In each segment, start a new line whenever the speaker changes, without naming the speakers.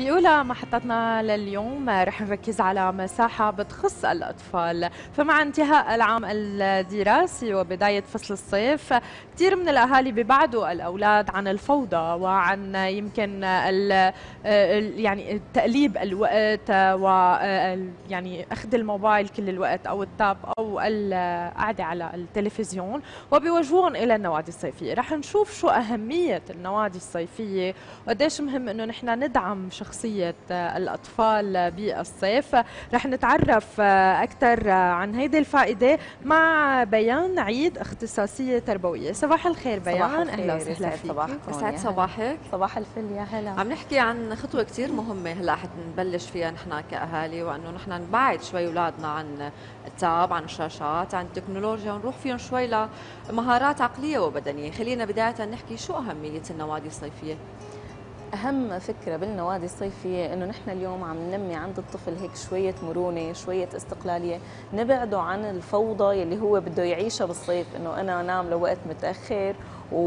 بأولى محطتنا لليوم رح نركز على مساحة بتخص الأطفال. فمع انتهاء العام الدراسي وبداية فصل الصيف كثير من الأهالي ببعدوا الأولاد عن الفوضى وعن يمكن ال يعني تأليب الوقت و يعني أخذ الموبايل كل الوقت أو التاب أو القعدة على التلفزيون وبيوجهون إلى النوادي الصيفية. رح نشوف شو أهمية النوادي الصيفية وقديش مهم أنه نحن ندعم شخصية الأطفال بالصيف. رح نتعرف أكثر عن هيدي الفائدة مع بيان عيد اختصاصية تربوية. صباح الخير بيان.
أهلا وسهلا فيك.
يسعد صباحك.
صباح الفل يا هلا.
عم نحكي عن خطوة كثير مهمة هلا حنبلش فيها نحن كأهالي وأنه نحن نبعد شوي أولادنا عن التاب عن الشاشات عن التكنولوجيا ونروح فيهم شوي لمهارات عقلية وبدنية. خلينا بداية نحكي شو أهمية النوادي الصيفية؟
أهم فكرة بالنوادي الصيفية إنه نحن اليوم عم ننمي عند الطفل هيك شوية مرونة شوية استقلالية. نبعده عن الفوضى يلي هو بده يعيشها بالصيف إنه أنا انام لوقت متأخر و...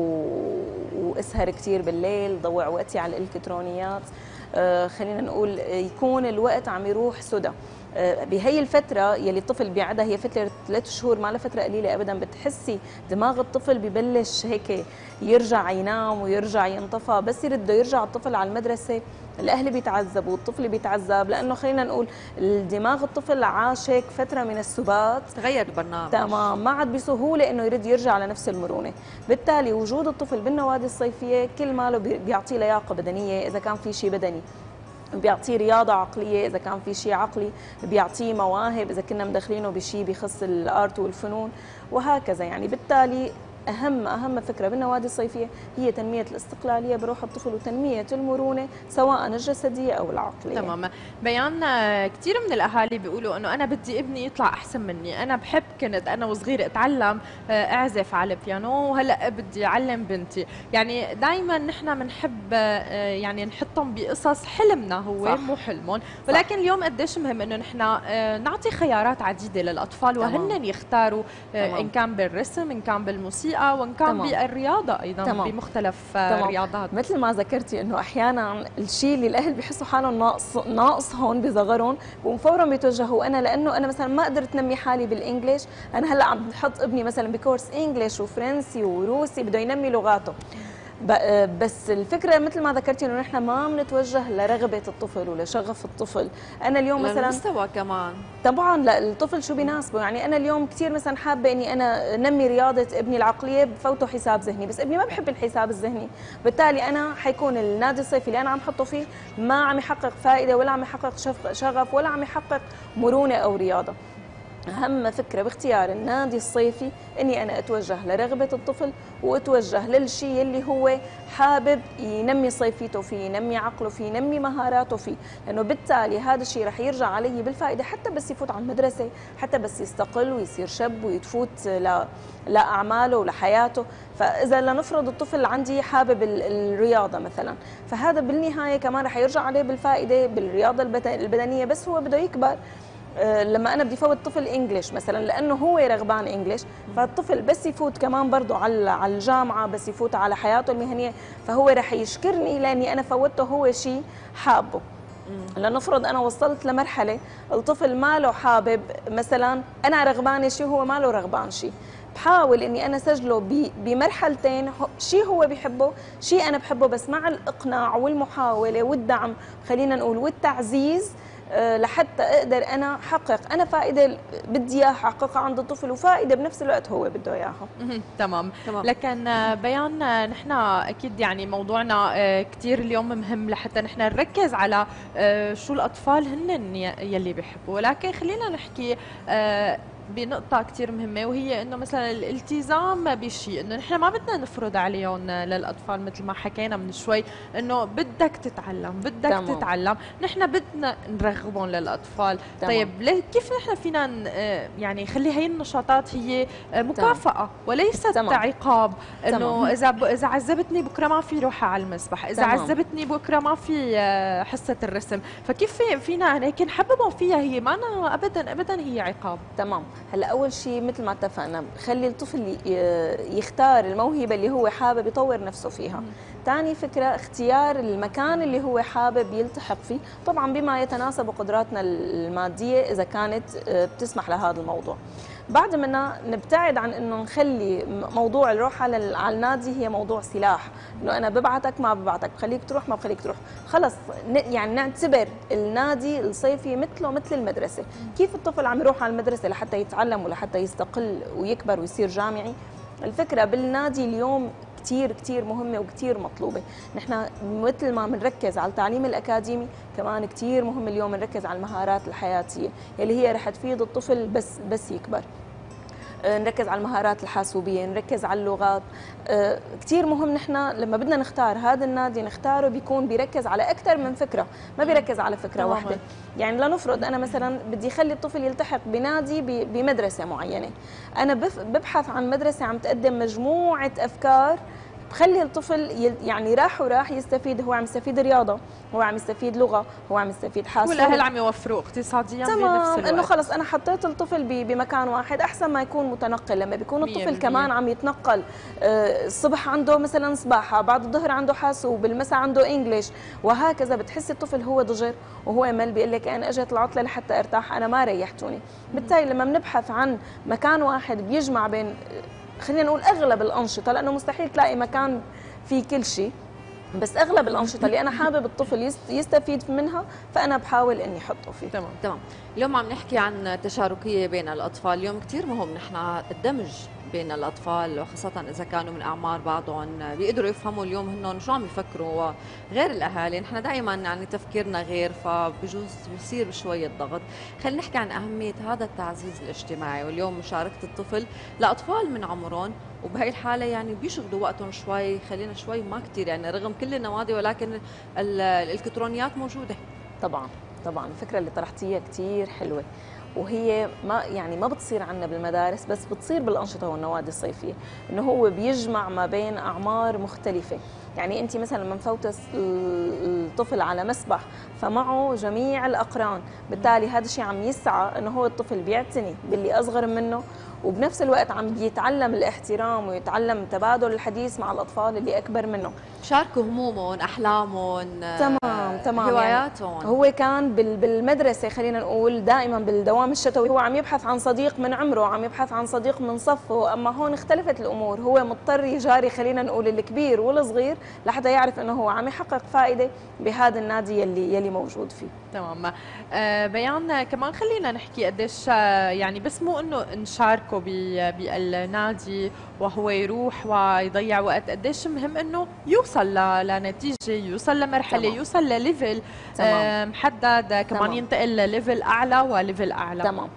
وأسهر كثير بالليل ضوع وقتي على الإلكترونيات. آه خلينا نقول يكون الوقت عم يروح سدى. بهي الفترة يلي الطفل بيعدها هي فترة ثلاث شهور ما فترة قليلة أبدا بتحسي دماغ الطفل ببلش هيك يرجع ينام ويرجع ينطفى بس يرده يرجع الطفل على المدرسة الأهل بيتعذبوا والطفل بيتعذب لأنه خلينا نقول دماغ الطفل عاش هيك فترة من السبات.
تغير البرنامج.
تمام ما عاد بسهولة إنه يرد يرجع لنفس المرونة. بالتالي وجود الطفل بالنوادي الصيفية كل ماله بيعطيه لياقة بدنية إذا كان في شيء بدني. بيعطيه رياضة عقلية إذا كان في شيء عقلي بيعطيه مواهب إذا كنا مدخلينه بشيء بخص الآرت والفنون وهكذا. يعني بالتالي أهم أهم فكرة بالنوادي الصيفية هي تنمية الاستقلالية بروح الطفل وتنمية المرونة سواء الجسدية أو العقلية.
تمام. بيان كثير من الأهالي بيقولوا إنه أنا بدي ابني يطلع أحسن مني. أنا بحب كنت أنا وصغير أتعلم آه، أعزف على البيانو وهلأ بدي أعلم بنتي. يعني دائما نحن بنحب آه، يعني نحطهم بقصص حلمنا هو صح. مو حلمهم. ولكن صح. اليوم قديش مهم إنه نحن آه، نعطي خيارات عديدة للأطفال وهن يختاروا إن كان بالرسم إن كان بالموسيقى البيئه وان كان بالرياضة أيضا تمام. بمختلف تمام. الرياضات
مثل ما ذكرتي إنه أحيانا الشيء اللي الأهل بيحسوا حالهم ناقص ناقص هون بصغرهم بقوم فورا بيتوجهوا أنا لأنه أنا مثلا ما قدرت نمي حالي بالإنجليش أنا هلأ عم بحط ابني مثلا بكورس إنجليش وفرنسي وروسي بده ينمي لغاته بس الفكرة مثل ما ذكرتي إنه نحن ما بنتوجه لرغبة الطفل ولشغف الطفل. أنا اليوم مثلا
المستوى كمان.
طبعا لا الطفل شو بيناسبه؟ يعني أنا اليوم كثير مثلا حابة إني أنا نمي رياضة ابني العقلية بفوته حساب ذهني بس ابني ما بحب الحساب الذهني. بالتالي أنا حيكون النادي الصيفي اللي أنا عم حطه فيه ما عم يحقق فائدة ولا عم يحقق شغف ولا عم يحقق مرونة أو رياضة. أهم فكرة باختيار النادي الصيفي إني أنا أتوجه لرغبة الطفل وأتوجه للشيء اللي هو حابب ينمي صيفيته فيه ينمي عقله فيه ينمي مهاراته فيه. لأنه بالتالي هذا الشيء رح يرجع علي بالفائدة حتى بس يفوت على المدرسة حتى بس يستقل ويصير شاب ويتفوت ل... لأعماله ولحياته. فإذا لنفرض الطفل عندي حابب الرياضة مثلا فهذا بالنهاية كمان رح يرجع عليه بالفائدة بالرياضة البدنية بس هو بده يكبر. لما أنا بدي فوت طفل انجلش مثلا لأنه هو رغبان انجلش فالطفل بس يفوت كمان برضه على على الجامعة بس يفوت على حياته المهنية فهو رح يشكرني لأني أنا فوتته هو شيء حابه. لنفرض أنا وصلت لمرحلة الطفل ما له حابب مثلا أنا رغبانة شيء هو ما له رغبان شيء بحاول إني أنا سجله بمرحلتين شيء هو بيحبه شيء أنا بحبه بس مع الإقناع والمحاولة والدعم خلينا نقول والتعزيز آه، لحتى أقدر أنا أحقق. أنا فائدة بدي إياها أحققها عند الطفل وفائدة بنفس الوقت هو بده إياها.
تمام. تمام. لكن آه، بيان آه، نحن أكيد يعني موضوعنا كثير اليوم مهم لحتى نحن نركز على شو الأطفال هن يلي بيحبوا. ولكن خلينا نحكي بنقطة كثير مهمة وهي إنه مثلا الالتزام بشيء إنه نحن ما بدنا نفرض عليهم للأطفال مثل ما حكينا من شوي إنه بدك تتعلم بدك تمام. تتعلم نحن بدنا نرغبهم للأطفال تمام. طيب ليه كيف نحن فينا يعني خلي هي النشاطات هي مكافأة تمام. وليست تمام. عقاب إنه إذا ب... إذا عذبتني بكرة ما في روحة على المسبح إذا تمام. عذبتني بكرة ما في آه، حصة الرسم فكيف فينا هيك نحببهم فيها هي ما ابدا ابدا هي عقاب
تمام هلا أول شيء مثل ما اتفقنا خلي الطفل يختار الموهبة اللي هو حابب يطور نفسه فيها. ثاني فكرة اختيار المكان اللي هو حابب يلتحق فيه. طبعا بما يتناسب قدراتنا المادية إذا كانت آه، بتسمح لهذا الموضوع. بعد منا نبتعد عن إنه نخلي موضوع الروحة على النادي هي موضوع سلاح. إنه أنا ببعتك ما ببعتك. بخليك تروح ما بخليك تروح. خلص يعني نعتبر النادي الصيفي مثله مثل المدرسة. كيف الطفل عم يروح على المدرسة لحتى يتعلم ولحتى يستقل ويكبر ويصير جامعي؟ الفكرة بالنادي اليوم كثير كثير مهمة وكثير مطلوبة. نحن مثل ما بنركز على التعليم الأكاديمي كمان كثير مهم اليوم نركز على المهارات الحياتية. يلي هي رح تفيد الطفل بس بس يكبر. نركز على المهارات الحاسوبية نركز على اللغات. آه، كثير مهم نحن لما بدنا نختار هذا النادي نختاره بيكون بيركز على أكثر من فكرة ما بيركز على فكرة واحدة. يعني لنفرض أنا مثلا بدي أخلي الطفل يلتحق بنادي بمدرسة معينة. أنا ببحث عن مدرسة عم تقدم مجموعة أفكار بخلي الطفل يعني راح وراح يستفيد. هو عم يستفيد رياضة هو عم يستفيد لغة هو عم يستفيد حاسه
والأهل عم يوفروا اقتصاديا
تمام بنفس الوقت إنه خلص أنا حطيت الطفل بمكان واحد أحسن ما يكون متنقل. لما بيكون الطفل كمان عم يتنقل آه، الصبح عنده مثلا سباحة بعد الظهر عنده حاسوب بالمساء عنده إنجليش وهكذا بتحس الطفل هو ضجر وهو مل بيقول لك أنا اجت العطلة لحتى أرتاح أنا ما ريحتوني. بالتالي لما بنبحث عن مكان واحد بيجمع بين خلينا نقول أغلب الأنشطة لأنه مستحيل تلاقي مكان فيه كل شيء. بس أغلب الأنشطة اللي أنا حابب الطفل يستفيد منها فأنا بحاول إني أحطه فيه.
تمام. تمام. اليوم عم نحكي عن تشاركية بين الأطفال. اليوم كثير مهم. نحن الدمج بين الأطفال وخاصة إذا كانوا من أعمار بعضهم بيقدروا يفهموا اليوم هن شو عم يفكروا غير الأهالي. نحن دائما يعني تفكيرنا غير فبجوز بصير شوية ضغط خلينا نحكي عن أهمية هذا التعزيز الاجتماعي. واليوم مشاركة الطفل لأطفال من عمرهم وبهي الحالة يعني بيشغلوا وقتهم شوي خلينا شوي ما كثير يعني رغم كل النوادي ولكن الإلكترونيات موجودة.
طبعا طبعا. الفكرة اللي طرحتيها كثير حلوة. وهي ما يعني ما بتصير عندنا بالمدارس بس بتصير بالأنشطة والنوادي الصيفية. إنه هو بيجمع ما بين أعمار مختلفة. يعني انت مثلا لما مفوت الطفل على مسبح فمعه جميع الأقران. بالتالي هذا الشيء عم يسعى إنه هو الطفل بيعتني باللي أصغر منه وبنفس الوقت عم بيتعلم الاحترام ويتعلم تبادل الحديث مع الأطفال اللي أكبر منه.
شاركوا همومهم أحلامهم
تمام تمام.
يعني هواياتهم. يعني
هو كان بالمدرسة خلينا نقول دائما بالدوام الشتوي هو عم يبحث عن صديق من عمره عم يبحث عن صديق من صفه. أما هون اختلفت الأمور. هو مضطر يجاري خلينا نقول الكبير والصغير لحتى يعرف إنه هو عم يحقق فائدة بهذا النادي يلي يلي موجود فيه.
تمام. آه بيان كمان خلينا نحكي قديش آه، يعني بس مو إنه نشاركه بالنادي وهو يروح ويضيع وقت. قديش مهم إنه يوصل لنتيجة يوصل لمرحلة تمام. يوصل لل level آه محدد كمان تمام. ينتقل لل level أعلى و level أعلى.
تمام.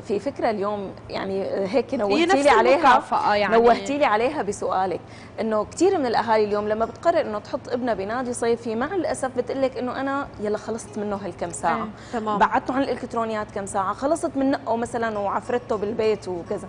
في فكرة اليوم يعني هيك نوهتي لي عليها يعني نوهتي لي عليها بسؤالك إنه كثير من الأهالي اليوم لما بتقرر إنه تحط ابنها بنادي صيفي مع الأسف بتقول لك إنه أنا يلا خلصت منه هالكم ساعة إيه. تمام. بعدته عن الإلكترونيات كم ساعة خلصت من نقه مثلا وعفرته بالبيت وكذا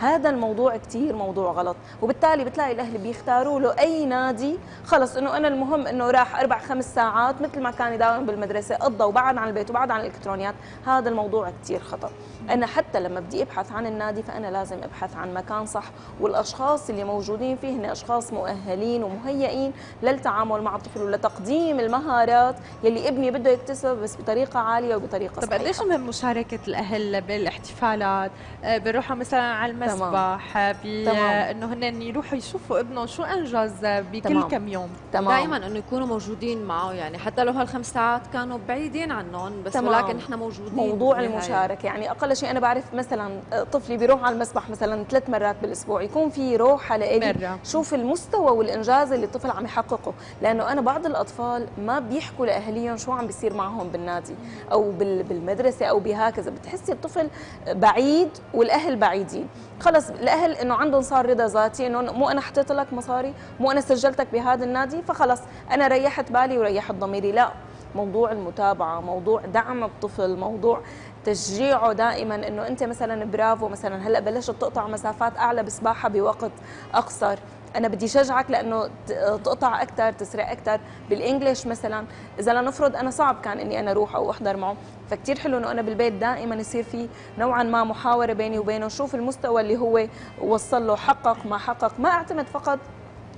هذا الموضوع كثير موضوع غلط وبالتالي بتلاقي الأهل بيختاروا له أي نادي خلص إنه أنا المهم إنه راح أربع خمس ساعات مثل ما كان يداوم بالمدرسة قضى وبعد عن البيت وبعد عن الإلكترونيات هذا الموضوع كثير خطر أنا حتى لما بدي أبحث عن النادي فأنا لازم أبحث عن مكان صح والأشخاص اللي موجودين فيه هن أشخاص مؤهلين ومهيئين للتعامل مع الطفل ولتقديم المهارات يلي ابني بده يكتسبها بس بطريقة عالية وبطريقة
صحيحة. طب قديش مهم مشاركة الأهل بالاحتفالات؟ آه، بنروحوا مثلا على المسبح بانه هن يروحوا يشوفوا ابنهم شو أنجز بكل كم يوم.
تمام. دائما إنه يكونوا موجودين معه يعني حتى لو هالخمس ساعات كانوا بعيدين عنهم بس تمام. ولكن نحن موجودين
موضوع المشاركة يعني أقل شيء. أنا بعرف مثلا طفلي بيروح على المسبح مثلا ثلاث مرات بالأسبوع. يكون في روحه لإلي مرة. شوف المستوى والإنجاز اللي الطفل عم يحققه. لأنه أنا بعض الأطفال ما بيحكوا لاهاليهم شو عم بيصير معهم بالنادي أو بالمدرسة أو بهكذا. بتحسي الطفل بعيد والأهل بعيدين. خلص الأهل إنه عندهم صار رضا ذاتي إنه مو أنا حطيت لك مصاري مو أنا سجلتك بهذا النادي فخلص. أنا ريحت بالي وريحت ضميري. لا موضوع المتابعة موضوع دعم الطفل موضوع تشجيعه دائما إنه أنت مثلا برافو مثلا هلأ بلشت تقطع مسافات أعلى بسباحة بوقت أقصر. أنا بدي شجعك لأنه تقطع أكثر تسرع أكثر بالإنجليش مثلا إذا لنفرض أنا صعب كان إني أنا أروح أو أحضر معه. فكتير حلو إنه أنا بالبيت دائما يصير في نوعا ما محاورة بيني وبينه. شوف المستوى اللي هو وصل له حقق ما حقق. ما أعتمد فقط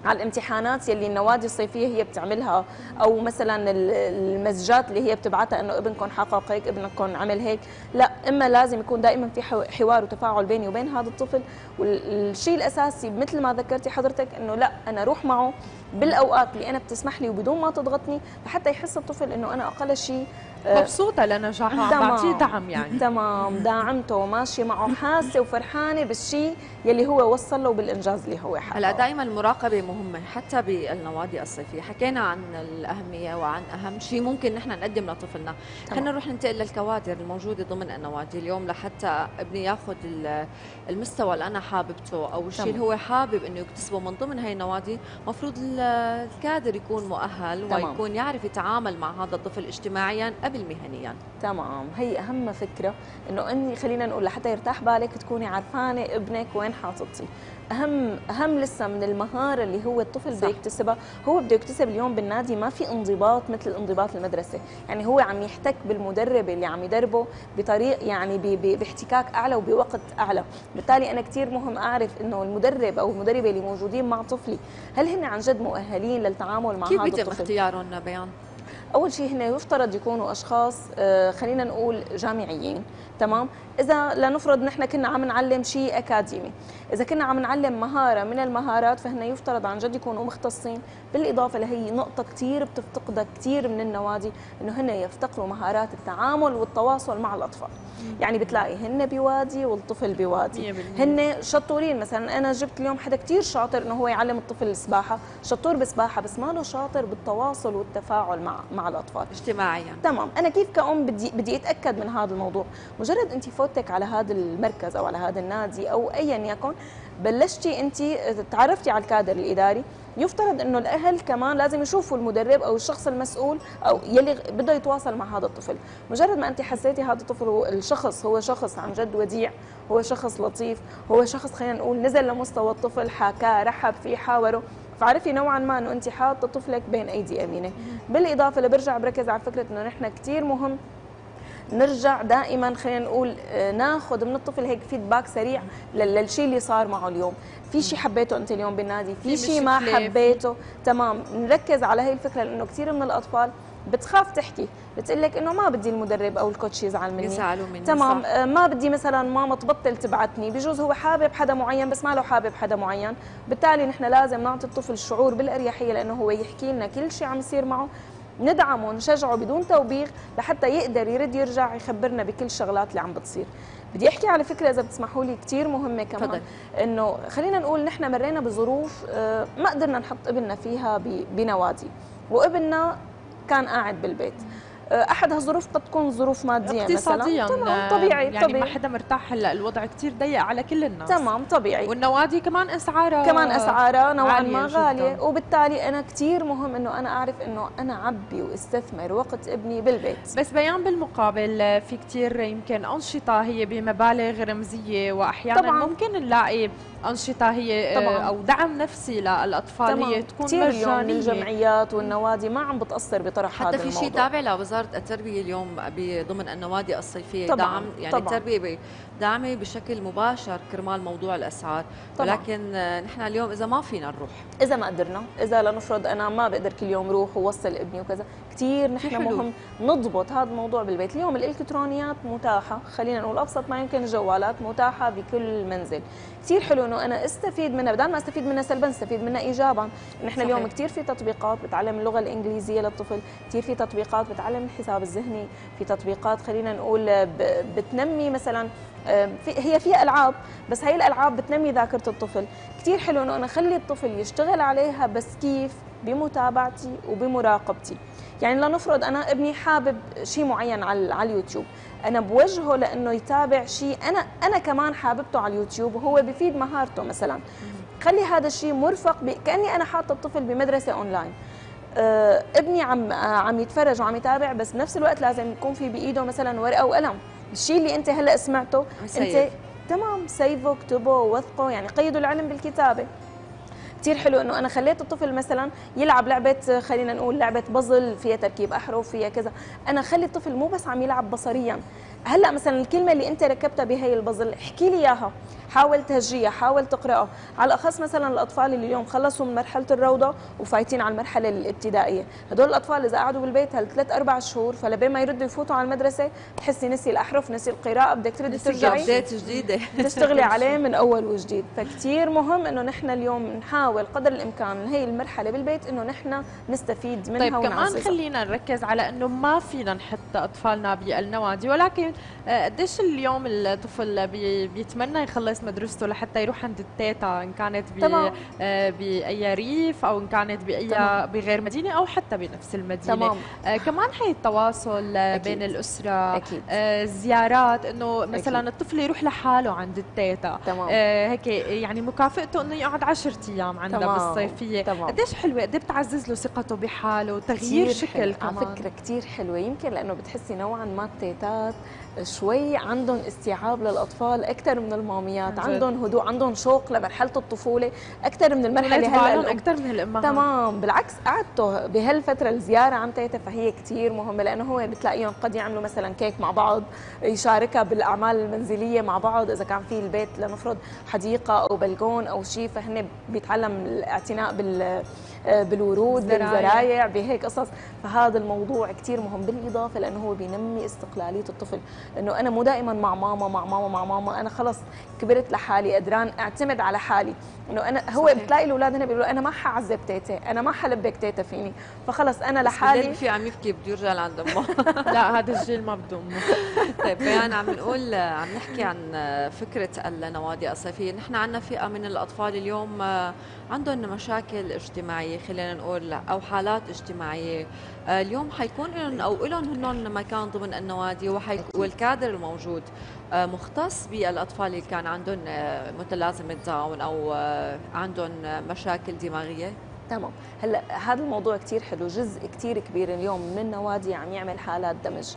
على الامتحانات يلي النوادي الصيفية هي بتعملها أو مثلا المسجات اللي هي بتبعتها إنه ابنكم حقق هيك ابنكم عمل هيك. لا إما لازم يكون دائما في حوار وتفاعل بيني وبين هذا الطفل. والشيء الأساسي مثل ما ذكرتي حضرتك إنه لا أنا أروح معه بالأوقات اللي أنا بتسمح لي وبدون ما تضغطني لحتى يحس الطفل إنه أنا أقل شيء
آه، مبسوطة لنجاحه عم بعطيه دعم يعني.
تمام داعمته وماشية معه حاسة وفرحانة بالشيء يلي هو وصل له بالإنجاز اللي هو حققه
هلا دائما المراقبة مهمة حتى بالنوادي الصيفية. حكينا عن الأهمية وعن أهم شيء ممكن نحن نقدم لطفلنا. خلينا نروح ننتقل للكوادر الموجودة ضمن النوادي. اليوم لحتى ابني ياخذ المستوى اللي أنا حاببته أو الشيء اللي هو حابب إنه يكتسبه من ضمن هي النوادي مفروض الكادر يكون مؤهل تمام. ويكون يعرف يتعامل مع هذا الطفل اجتماعيا قبل مهنيا.
تمام. هي أهم فكرة إنه إني خلينا نقول لحتى يرتاح بالك تكوني عرفانة ابنك وين حاططيه أهم أهم لسه من المهارة اللي هو الطفل بده يكتسبها هو بده يكتسب اليوم بالنادي ما في انضباط مثل انضباط المدرسة. يعني هو عم يحتك بالمدرب اللي عم يدربه بطريق يعني باحتكاك أعلى وبوقت أعلى. بالتالي أنا كثير مهم أعرف إنه المدرب أو المدربة اللي موجودين مع طفلي هل هن عن جد مؤهلين للتعامل مع هذا الطفل؟
كيف بيتم اختيارهم بيان
أول شيء هن يفترض يكونوا أشخاص آه، خلينا نقول جامعيين تمام؟ إذا لنفرض نحن كنا عم نعلم شيء أكاديمي إذا كنا عم نعلم مهارة من المهارات فهن يفترض عن جد يكونوا مختصين. بالإضافة لهي نقطة كثير بتفتقدها كثير من النوادي إنه هن يفتقروا مهارات التعامل والتواصل مع الأطفال. يعني بتلاقي هن بوادي والطفل بوادي. هن شطورين. مثلا أنا جبت اليوم حدا كثير شاطر إنه هو يعلم الطفل السباحة. شطور بسباحه بس ما له شاطر بالتواصل والتفاعل مع مع الأطفال.
اجتماعيا.
تمام. أنا كيف كأم بدي بدي أتأكد من هذا الموضوع؟ مجرد انت فوتك على هذا المركز أو على هذا النادي أو ايا يكن بلشتي انت تعرفتي على الكادر الإداري. يفترض إنه الأهل كمان لازم يشوفوا المدرب أو الشخص المسؤول أو يلي بده يتواصل مع هذا الطفل. مجرد ما انت حسيتي هذا الطفل هو الشخص هو شخص عن جد وديع هو شخص لطيف هو شخص خلينا نقول نزل لمستوى الطفل حكاه رحب فيه حاوره. فعرفي نوعا ما إنه أنت حاطة طفلك بين أيدي أمينة. بالإضافة لبرجع بركز على فكرة إنه نحن كثير مهم نرجع دائما خلينا نقول آه، ناخذ من الطفل هيك فيدباك سريع للشيء اللي صار معه اليوم. في شيء حبيته أنت اليوم بالنادي؟ في شيء ما حبيته؟ تمام. نركز على هي الفكرة لأنه كثير من الأطفال بتخاف تحكي بتقول لك إنه ما بدي المدرب أو الكوتش يزعل مني.
يزعلوا مني
تمام صح. آه، ما بدي مثلا ماما تبطل تبعتني بجوز هو حابب حدا معين بس ما له حابب حدا معين. بالتالي نحن لازم نعطي الطفل الشعور بالأريحية لأنه هو يحكي لنا كل شيء عم يصير معه. ندعمه ونشجعه بدون توبيخ لحتى يقدر يرد يرجع يخبرنا بكل الشغلات اللي عم بتصير. بدي أحكي على فكرة إذا بتسمحوا لي كثير مهمة كمان. فضل. إنه خلينا نقول نحن مرينا بظروف آه، ما قدرنا نحط ابننا فيها بنوادي. وابننا كان قاعد بالبيت. احد هالظروف قد تكون ظروف مادية
اقتصاديا
مثلا تمام طبيعي
يعني طبيعي. ما حدا مرتاح هلا الوضع كثير ضيق على كل الناس
تمام طبيعي
والنوادي كمان أسعارها
كمان أسعارها نوعا ما غالية جداً. وبالتالي أنا كثير مهم إنه أنا أعرف إنه أنا عبي وأستثمر وقت ابني بالبيت
بس بيان بالمقابل في كثير يمكن أنشطة هي بمبالغ رمزية واحيانا طبعاً. ممكن نلاقي أنشطة هي طبعاً. أو دعم نفسي
للأطفال.
هي تكون مجانيه
الجمعيات والنوادي ما عم بتأثر بطرح
هذا الموضوع حتى في شيء تابع لوزارة التربية اليوم ضمن النوادي الصيفية طبعاً. دعم يعني طبعاً. التربية دعمة بشكل مباشر كرمال موضوع الأسعار. طبعاً. ولكن نحن اليوم إذا ما فينا نروح.
إذا ما قدرنا إذا لنفرض أنا ما بقدر كل يوم روح ووصل ابني وكذا. كثير نحن مهم نضبط هذا الموضوع بالبيت. اليوم الإلكترونيات متاحة خلينا نقول أبسط ما يمكن الجوالات متاحة بكل منزل. كثير حلو إنه أنا أستفيد منها بدل ما أستفيد منها سلبا أستفيد منها ايجابا. نحن اليوم كثير في تطبيقات بتعلم اللغة الإنجليزية للطفل كثير في تطبيقات بتعلم الحساب الذهني في تطبيقات خلينا نقول بتنمي مثلا هي في ألعاب بس هي الألعاب بتنمي ذاكرة الطفل. كثير حلو إنه أنا أخلي الطفل يشتغل عليها بس كيف؟ بمتابعتي وبمراقبتي. يعني لنفرض أنا ابني حابب شيء معين على على اليوتيوب. أنا بوجهه لإنه يتابع شيء أنا أنا كمان حاببته على اليوتيوب وهو بفيد مهارته مثلا. خلي هذا الشيء مرفق كأني أنا حاطة الطفل بمدرسة أونلاين. ابني عم آه عم يتفرج وعم يتابع بس بنفس الوقت لازم يكون في بإيده مثلا ورقة وقلم. الشيء اللي أنت هلأ سمعته
أنت
تمام سيفه اكتبه وثقه يعني قيدوا العلم بالكتابة. كثير حلو إنه أنا خليت الطفل مثلا يلعب لعبة خلينا نقول لعبة بازل فيها تركيب أحرف فيها كذا. أنا خلي الطفل مو بس عم يلعب بصريا. هلا مثلا الكلمة اللي أنت ركبتها بهي البازل احكي لي إياها. حاول تهجيها حاول تقرأها. على الأخص مثلا الأطفال اللي اليوم خلصوا من مرحلة الروضة وفايتين على المرحلة الابتدائية. هدول الأطفال إذا قعدوا بالبيت هالثلاث أربع شهور فلبين ما يردوا يفوتوا على المدرسة تحسي نسي الأحرف نسي القراءة بدك تردي ترجعي.
جديدة.
تشتغلي عليه من أول وجديد. فكتير مهم إنه نحن اليوم نحاول قدر الإمكان هي المرحلة بالبيت إنه نحن نستفيد منها
طيب كمان خلينا نركز على إنه ما فينا نحط أطفالنا بالنوادي ولكن آه، قديش اليوم الطفل بيتمنى يخلص مدرسته لحتى يروح عند التيتا إن كانت آه، بأي ريف أو إن كانت بأي بغير مدينة أو حتى بنفس المدينة تمام. آه كمان هي التواصل أكيد. بين الأسرة أكيد. آه زيارات إنه مثلا أكيد. الطفل يروح لحاله عند التيتا تمام. آه هيك يعني مكافئته إنه يقعد 10 أيام عندها تمام. بالصيفية قديش حلوة قد بتعزز له ثقته بحاله وتغيير شكل كمان
على فكرة كثير حلوة يمكن لأنه بتحسي نوعا ما التيتات شوي عندهم استيعاب للأطفال أكثر من الماميات. عندهم هدوء عندهم شوق لمرحلة الطفولة. أكثر من المرحلة
هلا أكثر من الأمهات.
تمام. بالعكس قعدته بهالفترة الزيارة عن تيتا فهي كثير مهمة لأنه هو بتلاقيهم قد يعملوا مثلا كيك مع بعض يشاركها بالأعمال المنزلية مع بعض إذا كان في البيت لنفرض حديقة أو بلكون أو شيء فهن بيتعلم الإعتناء بال بالورود بالزرايع بهيك قصص. فهذا الموضوع كثير مهم. بالإضافة لأنه هو بينمي استقلالية الطفل. انه أنا مو دائما مع ماما مع ماما مع ماما. أنا خلص كبرت لحالي قدران أعتمد على حالي. إنه أنا هو صحيح. بتلاقي الأولاد هنا بيقولوا أنا ما حعذب تيتا أنا ما حلبك تيتا فيني. فخلص أنا لحالي
في عم يبكي بده يرجع لعند أمه؟
لا هذا الجيل ما بده أمه.
طيب بيان عم نقول عم نحكي عن فكرة النوادي الصيفية. نحن عندنا فئة من الأطفال اليوم عندهم مشاكل اجتماعية. خلينا نقول أو حالات اجتماعية. اليوم حيكون لهم أو لهم هن مكان ضمن النوادي والكادر الموجود. آه، مختص بالأطفال اللي كان عندهم آه، متلازمه داون أو آه، عندهم مشاكل دماغية.
تمام. هلأ هذا الموضوع كثير حلو جزء كثير كبير اليوم من النوادي عم يعمل حالات دمج.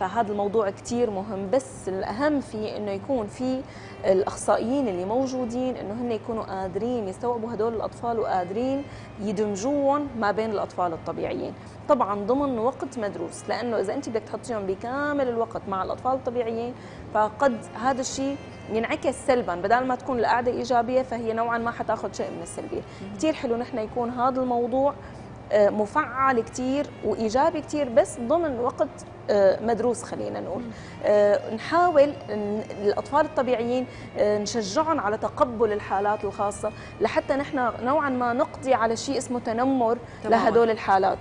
فهذا الموضوع كثير مهم بس الأهم فيه إنه يكون في الأخصائيين اللي موجودين إنه هن يكونوا قادرين يستوعبوا هدول الأطفال وقادرين يدمجوهم ما بين الأطفال الطبيعيين. طبعا ضمن وقت مدروس لأنه إذا أنت بدك تحطيهم بكامل الوقت مع الأطفال الطبيعيين فقد هذا الشيء ينعكس سلبا. بدل ما تكون القعدة إيجابية فهي نوعا ما حتاخذ شيء من السلبية. كثير حلو نحن يكون هذا الموضوع مفعل كثير وإيجابي كثير بس ضمن وقت آه، مدروس خلينا نقول. آه، نحاول الأطفال الطبيعيين نشجعهم على تقبل الحالات الخاصة لحتى نحن نوعا ما نقضي على شيء اسمه تنمر لهدول الحالات.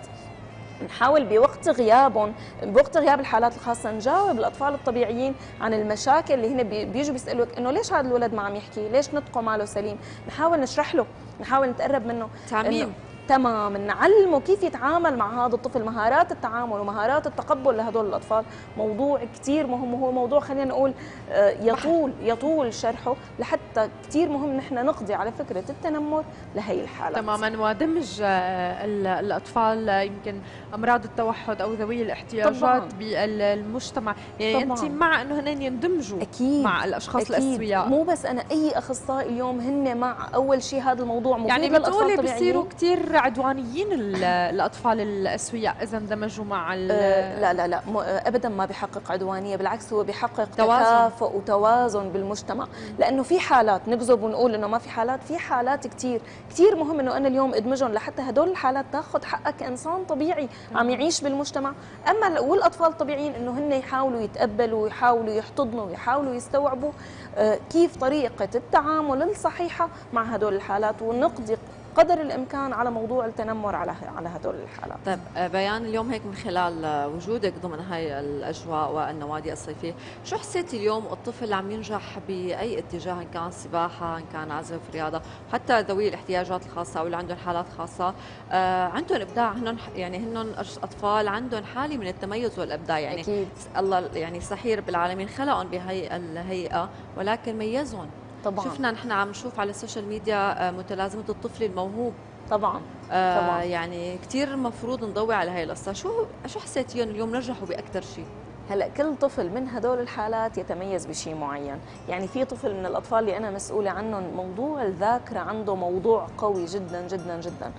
نحاول بوقت غيابهم بوقت غياب الحالات الخاصة نجاوب الأطفال الطبيعيين عن المشاكل اللي هنا بيجوا بيسألوك إنه ليش هذا الولد ما عم يحكي؟ ليش نطقه ماله سليم؟ نحاول نشرح له نحاول نتقرب منه.
تعميم.
تمام نعلمه كيف يتعامل مع هذا الطفل مهارات التعامل ومهارات التقبل لهدول الأطفال موضوع كثير مهم وهو موضوع خلينا نقول آه، يطول يطول شرحه لحتى كثير مهم نحن نقضي على فكرة التنمر لهي الحالات
تماما ودمج آه، الأطفال يمكن أمراض التوحد أو ذوي الاحتياجات طبعاً. بالمجتمع يعني طبعاً. انت مع إنه هن يندمجوا أكيد. مع الأشخاص أكيد. الأسوياء
مو بس أنا أي أخصائي اليوم هن مع أول شيء هذا الموضوع مفيد
يعني بتقولي بصيروا كثير عدوانيين الأطفال الأسوياء إذا اندمجوا مع
أه لا لا لا ابدا ما بيحقق عدوانية بالعكس هو بيحقق تكافؤ وتوازن بالمجتمع. لأنه في حالات نكذب ونقول إنه ما في حالات في حالات كثير كثير مهم إنه أنا اليوم ادمجهم لحتى هدول الحالات تاخذ حقك كانسان طبيعي عم يعيش بالمجتمع. أما والأطفال الطبيعيين إنه هن يحاولوا يتقبلوا ويحاولوا يحتضنوا ويحاولوا يستوعبوا آه، كيف طريقة التعامل الصحيحة مع هدول الحالات. ونقضي قدر الإمكان على موضوع التنمر على على هدول الحالات.
طيب آه، بيان اليوم هيك من خلال آه، وجودك ضمن هاي الأجواء والنوادي الصيفية، شو حسيتي اليوم الطفل عم ينجح بأي اتجاه إن كان سباحة، إن كان عزف رياضة، حتى ذوي الاحتياجات الخاصة أو اللي عندهم حالات خاصة، آه عندهم إبداع هن يعني هن أطفال عندهم حالة من التميز والإبداع يعني
أكيد.
الله يعني صحيح رب العالمين خلقهم بهي الهيئه ولكن ميزهم طبعا. شفنا نحن عم نشوف على ال social media آه، متلازمة الطفل الموهوب.
طبعا.
آه طبعا. يعني كثير المفروض نضوي على هاي القصة. شو شو حسيتيهم اليوم؟ نجحوا باكثر شيء.
هلأ كل طفل من هدول الحالات يتميز بشيء معين. يعني في طفل من الأطفال اللي أنا مسؤولة عنهم موضوع الذاكرة عنده موضوع قوي جدا جدا جدا.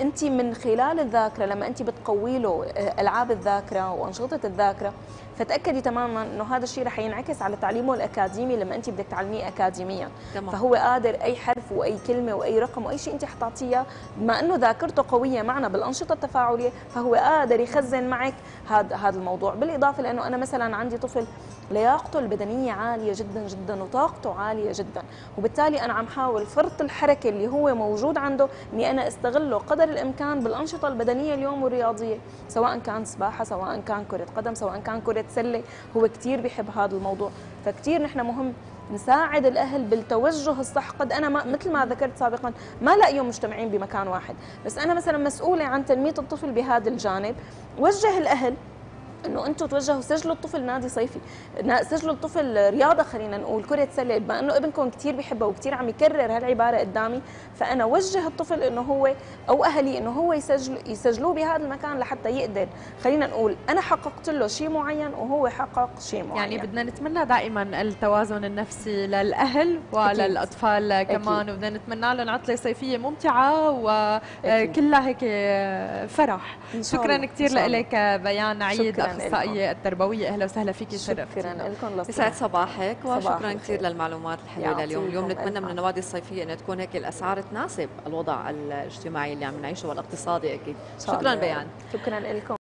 أنت من خلال الذاكرة لما أنت بتقوي له آه، ألعاب الذاكرة وأنشطة الذاكرة فتأكدي تماما إنه هذا الشيء رح ينعكس على تعليمه الأكاديمي لما انت بدك تعلميه اكاديميا. تمام. فهو قادر أي حرف وأي كلمة وأي رقم وأي شيء انت حتعطيه بما إنه ذاكرته قوية معنا بالأنشطة التفاعلية فهو قادر يخزن معك هذا هذا الموضوع. بالإضافة لأنه أنا مثلا عندي طفل لياقته البدنية عالية جدا جدا وطاقته عالية جدا. وبالتالي أنا عم حاول فرط الحركة اللي هو موجود عنده إني أنا أستغله قدر الإمكان بالأنشطة البدنية اليوم والرياضية سواء كان سباحة سواء كان كرة قدم سواء كان كرة سله هو كثير بيحب هذا الموضوع. فكثير نحن مهم نساعد الأهل بالتوجه الصح. قد أنا ما مثل ما ذكرت سابقا ما لاقيهم مجتمعين بمكان واحد. بس أنا مثلا مسؤولة عن تنمية الطفل بهذا الجانب. وجه الأهل إنه أنتم توجهوا سجلوا الطفل نادي صيفي. سجلوا الطفل رياضة خلينا نقول كرة سلة بما إنه ابنكم كثير بيحبها وكثير عم يكرر هالعبارة قدامي فأنا وجه الطفل إنه هو أو أهلي إنه هو يسجل يسجلوه بهذا المكان لحتى يقدر. خلينا نقول أنا حققت له شيء معين وهو حقق شيء معين.
يعني بدنا نتمنى دائما التوازن النفسي للأهل وللأطفال أكيد. كمان وبدنا نتمنى لهم عطلة صيفية ممتعة وكلها هيك فرح. شكرا كثير لك بيان عيد الاخصائيه التربوية أهلا وسهلا فيكي
شرفتينا شكرا لكم.
يسعد صباحك وشكرا كثير للمعلومات الحلوة لليوم. اليوم نتمنى من النوادي الصيفية انها تكون هيك الأسعار تناسب الوضع الاجتماعي اللي عم نعيشه والاقتصادي أكيد. شكرا بيان.
شكرا لكم.